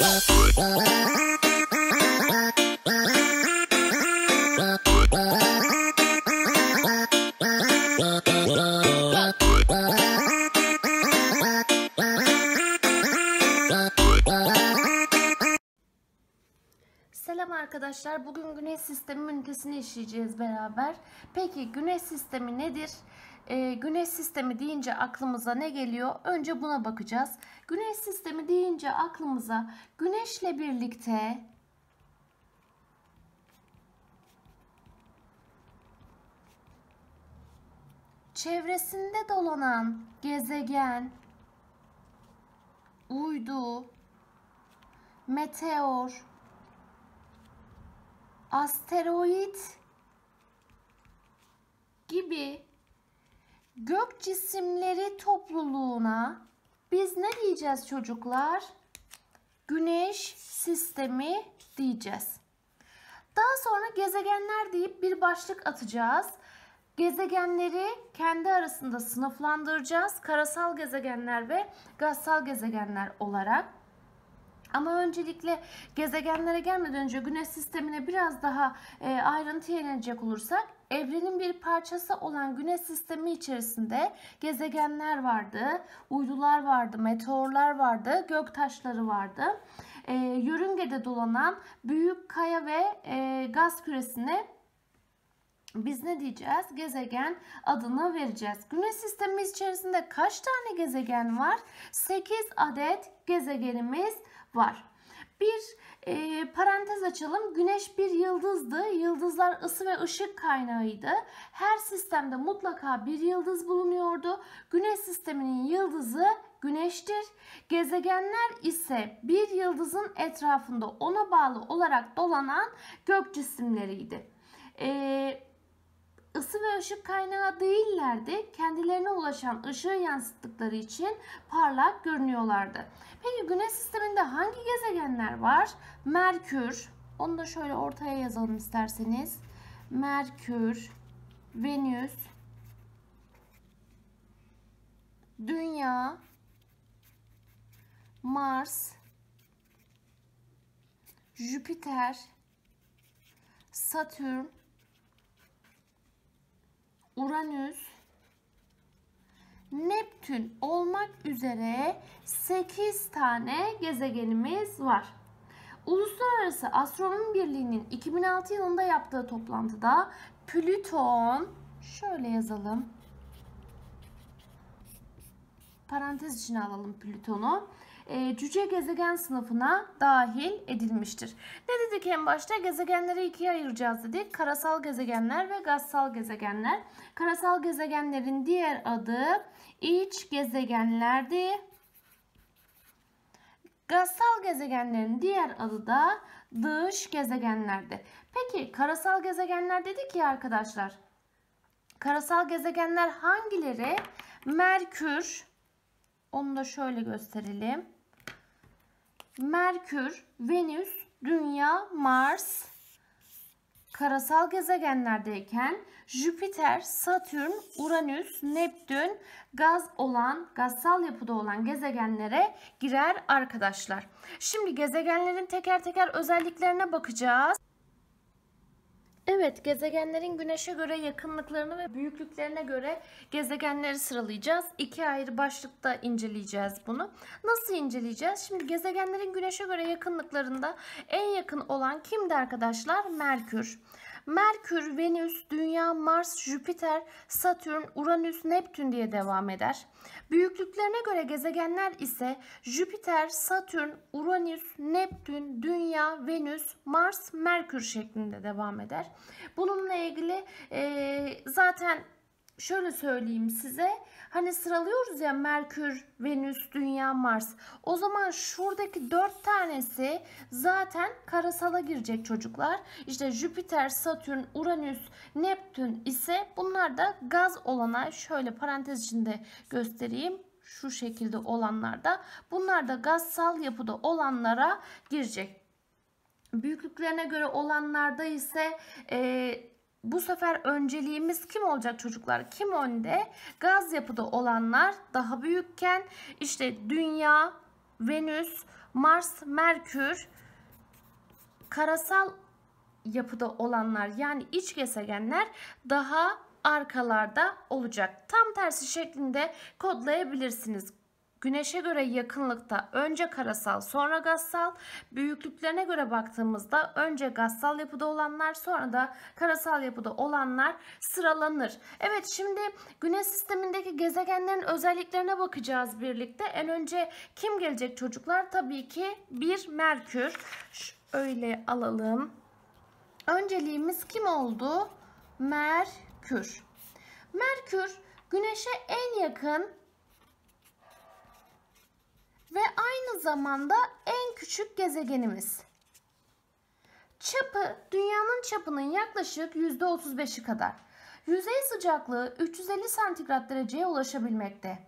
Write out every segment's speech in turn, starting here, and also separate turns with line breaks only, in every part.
Bye. Arkadaşlar. Bugün güneş sistemi ünitesini işleyeceğiz beraber. Peki güneş sistemi nedir? Ee, güneş sistemi deyince aklımıza ne geliyor? Önce buna bakacağız. Güneş sistemi deyince aklımıza güneşle birlikte çevresinde dolanan gezegen, uydu, meteor, asteroid gibi gök cisimleri topluluğuna biz ne diyeceğiz çocuklar? Güneş sistemi diyeceğiz. Daha sonra gezegenler deyip bir başlık atacağız. Gezegenleri kendi arasında sınıflandıracağız. Karasal gezegenler ve gazsal gezegenler olarak. Ama öncelikle gezegenlere gelmeden önce güneş sistemine biraz daha e, ayrıntıya inecek olursak evrenin bir parçası olan güneş sistemi içerisinde gezegenler vardı, uydular vardı, meteorlar vardı, göktaşları vardı. E, yörüngede dolanan büyük kaya ve e, gaz küresine biz ne diyeceğiz? Gezegen adını vereceğiz. Güneş sistemi içerisinde kaç tane gezegen var? 8 adet gezegenimiz var. Bir e, parantez açalım. Güneş bir yıldızdı. Yıldızlar ısı ve ışık kaynağıydı. Her sistemde mutlaka bir yıldız bulunuyordu. Güneş sisteminin yıldızı güneştir. Gezegenler ise bir yıldızın etrafında ona bağlı olarak dolanan gök cisimleriydi. Eee ısı ve ışık kaynağı değillerdi. Kendilerine ulaşan ışığı yansıttıkları için parlak görünüyorlardı. Peki güneş sisteminde hangi gezegenler var? Merkür, onu da şöyle ortaya yazalım isterseniz. Merkür, Venüs, Dünya, Mars, Jüpiter, Satürn, Uranüs, Neptün olmak üzere 8 tane gezegenimiz var. Uluslararası Astronomi Birliği'nin 2006 yılında yaptığı toplantıda Plüton şöyle yazalım. Parantez içine alalım Plüton'u e, cüce gezegen sınıfına dahil edilmiştir. Ne dedik en başta? Gezegenleri ikiye ayıracağız dedik. Karasal gezegenler ve gazsal gezegenler. Karasal gezegenlerin diğer adı iç gezegenlerdi. Gazsal gezegenlerin diğer adı da dış gezegenlerdi. Peki karasal gezegenler dedik ya arkadaşlar. Karasal gezegenler hangileri? Merkür, onu da şöyle gösterelim. Merkür, Venüs, Dünya, Mars karasal gezegenlerdeyken Jüpiter, Satürn, Uranüs, Neptün gaz olan, gazsal yapıda olan gezegenlere girer arkadaşlar. Şimdi gezegenlerin teker teker özelliklerine bakacağız. Evet, gezegenlerin güneşe göre yakınlıklarını ve büyüklüklerine göre gezegenleri sıralayacağız. İki ayrı başlıkta inceleyeceğiz bunu. Nasıl inceleyeceğiz? Şimdi gezegenlerin güneşe göre yakınlıklarında en yakın olan kimdi arkadaşlar? Merkür. Merkür, Venüs, Dünya, Mars, Jüpiter, Satürn, Uranüs, Neptün diye devam eder. Büyüklüklerine göre gezegenler ise Jüpiter, Satürn, Uranüs, Neptün, Dünya, Venüs, Mars, Merkür şeklinde devam eder. Bununla ilgili e, zaten şöyle söyleyeyim size. Hani sıralıyoruz ya Merkür, Venüs, Dünya, Mars. O zaman şuradaki dört tanesi zaten karasala girecek çocuklar. İşte Jüpiter, Satürn, Uranüs, Neptün ise bunlar da gaz olana şöyle parantez içinde göstereyim şu şekilde olanlarda bunlar da gazsal yapıda olanlara girecek. Büyüklüklerine göre olanlarda ise e, bu sefer önceliğimiz kim olacak çocuklar? Kim önde? Gaz yapıda olanlar daha büyükken işte Dünya, Venüs, Mars, Merkür, karasal yapıda olanlar yani iç gezegenler daha arkalarda olacak. Tam tersi şeklinde kodlayabilirsiniz. Güneşe göre yakınlıkta önce karasal sonra gazsal, büyüklüklerine göre baktığımızda önce gazsal yapıda olanlar sonra da karasal yapıda olanlar sıralanır. Evet şimdi güneş sistemindeki gezegenlerin özelliklerine bakacağız birlikte. En önce kim gelecek çocuklar? Tabii ki bir Merkür. Şöyle alalım. Önceliğimiz kim oldu? Merkür. Merkür güneşe en yakın ve aynı zamanda en küçük gezegenimiz. Çapı dünyanın çapının yaklaşık %35'i kadar. Yüzey sıcaklığı 350 santigrat dereceye ulaşabilmekte.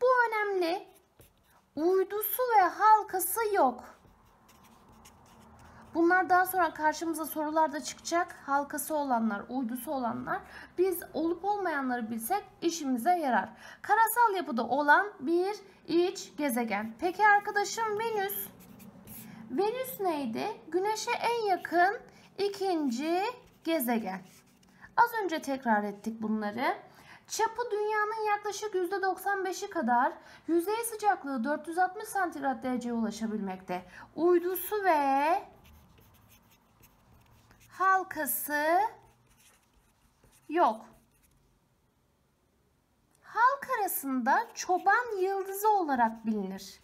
Bu önemli. Uydusu ve halkası yok. Bunlar daha sonra karşımıza sorularda çıkacak. Halkası olanlar, uydusu olanlar. Biz olup olmayanları bilsek işimize yarar. Karasal yapıda olan bir iç gezegen. Peki arkadaşım Venüs. Venüs neydi? Güneşe en yakın ikinci gezegen. Az önce tekrar ettik bunları. Çapı dünyanın yaklaşık %95'i kadar, yüzey sıcaklığı 460 santigrat dereceye ulaşabilmekte. Uydusu ve halkası yok. Halk arasında çoban yıldızı olarak bilinir.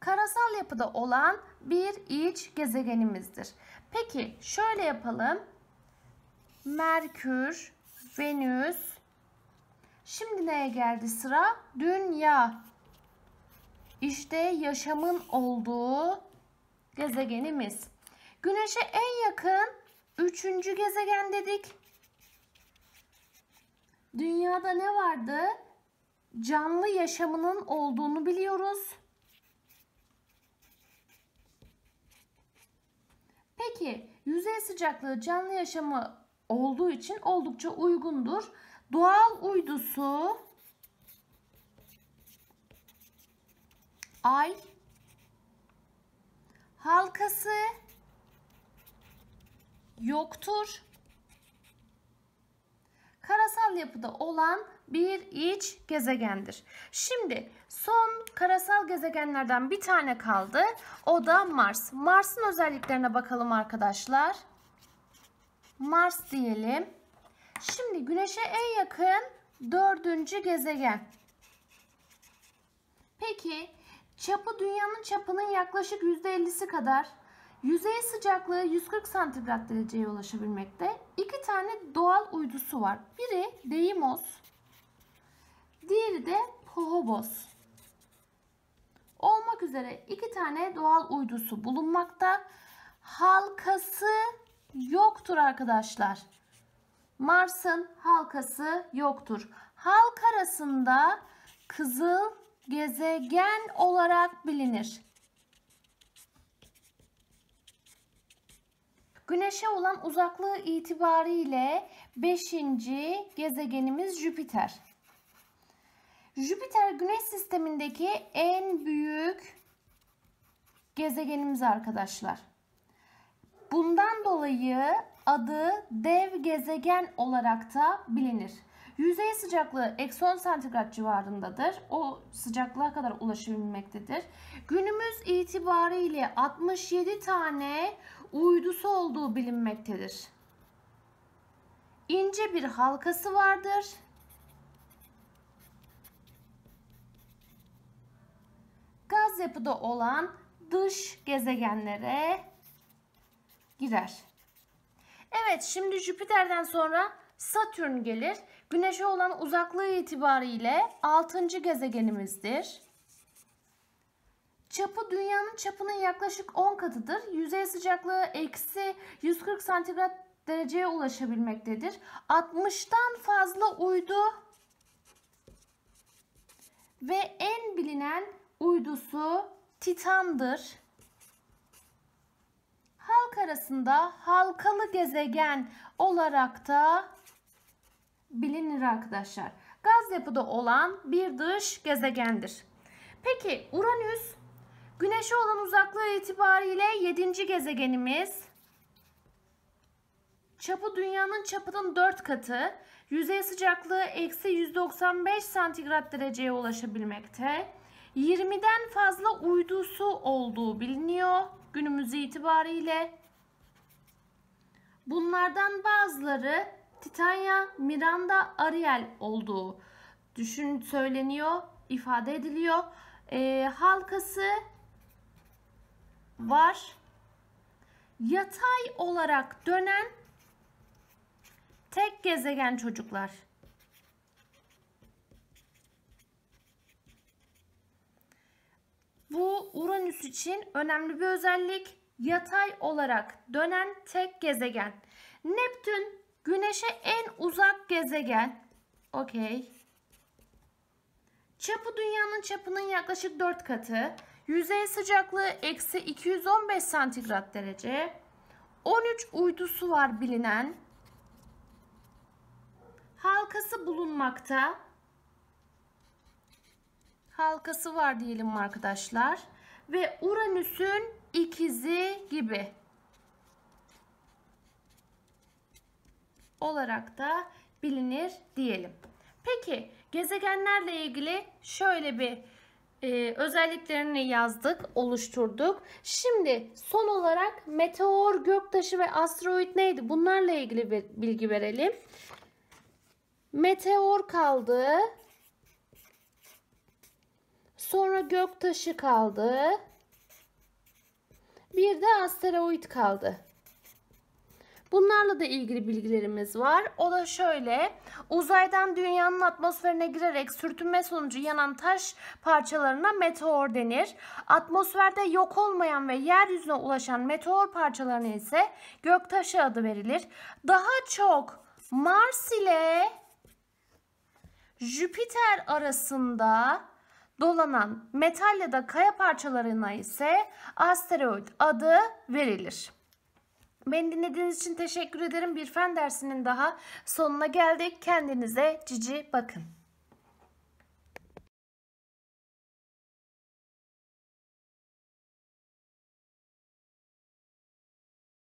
Karasal yapıda olan bir iç gezegenimizdir. Peki şöyle yapalım. Merkür, Venüs. Şimdi neye geldi sıra? Dünya. İşte yaşamın olduğu gezegenimiz. Güneşe en yakın üçüncü gezegen dedik. Dünyada ne vardı? Canlı yaşamının olduğunu biliyoruz. Peki yüzey sıcaklığı canlı yaşamı olduğu için oldukça uygundur. Doğal uydusu ay halkası yoktur. Karasal yapıda olan bir iç gezegendir. Şimdi son karasal gezegenlerden bir tane kaldı. O da Mars. Mars'ın özelliklerine bakalım arkadaşlar. Mars diyelim. Şimdi Güneş'e en yakın dördüncü gezegen. Peki çapı dünyanın çapının yaklaşık %50'si kadar. Yüzey sıcaklığı 140 santigrat dereceye ulaşabilmekte. İki tane doğal uydusu var. Biri Deimos, diğeri de Phobos. Olmak üzere iki tane doğal uydusu bulunmakta. Halkası yoktur arkadaşlar. Mars'ın halkası yoktur. Halk arasında kızıl gezegen olarak bilinir. Güneşe olan uzaklığı itibariyle 5. gezegenimiz Jüpiter. Jüpiter Güneş sistemindeki en büyük gezegenimiz arkadaşlar. Bundan dolayı adı dev gezegen olarak da bilinir. Yüzey sıcaklığı eksi 10 santigrat civarındadır. O sıcaklığa kadar ulaşabilmektedir. Günümüz itibariyle 67 tane uydusu olduğu bilinmektedir. İnce bir halkası vardır. Gaz yapıda olan dış gezegenlere girer. Evet şimdi Jüpiter'den sonra Satürn gelir. Güneşe olan uzaklığı itibariyle 6. gezegenimizdir. Çapı dünyanın çapının yaklaşık 10 katıdır. Yüzey sıcaklığı eksi 140 santigrat dereceye ulaşabilmektedir. 60'tan fazla uydu ve en bilinen uydusu Titan'dır. Halk arasında halkalı gezegen olarak da bilinir arkadaşlar. Gaz yapıda olan bir dış gezegendir. Peki Uranüs Güneşe olan uzaklığı itibariyle 7. gezegenimiz. Çapı dünyanın çapının 4 katı. Yüzey sıcaklığı eksi 195 santigrat dereceye ulaşabilmekte. 20'den fazla uydusu olduğu biliniyor günümüz itibariyle. Bunlardan bazıları Titania, Miranda, Ariel olduğu düşün söyleniyor, ifade ediliyor. Ee, halkası var. Yatay olarak dönen tek gezegen çocuklar. Bu Uranüs için önemli bir özellik. Yatay olarak dönen tek gezegen. Neptün Güneş'e en uzak gezegen. Okey. Çapı dünyanın çapının yaklaşık 4 katı. Yüzey sıcaklığı eksi 215 santigrat derece. 13 uydusu var bilinen. Halkası bulunmakta. Halkası var diyelim arkadaşlar. Ve Uranüs'ün ikizi gibi. Olarak da bilinir diyelim. Peki gezegenlerle ilgili şöyle bir e, özelliklerini yazdık, oluşturduk. Şimdi son olarak meteor, göktaşı ve asteroid neydi? Bunlarla ilgili bir bilgi verelim. Meteor kaldı. Sonra göktaşı kaldı. Bir de asteroid kaldı. Bunlarla da ilgili bilgilerimiz var. O da şöyle. Uzaydan dünyanın atmosferine girerek sürtünme sonucu yanan taş parçalarına meteor denir. Atmosferde yok olmayan ve yeryüzüne ulaşan meteor parçalarına ise göktaşı adı verilir. Daha çok Mars ile Jüpiter arasında dolanan metal ya da kaya parçalarına ise asteroid adı verilir. Beni dinlediğiniz için teşekkür ederim. Bir fen dersinin daha sonuna geldik. Kendinize cici bakın.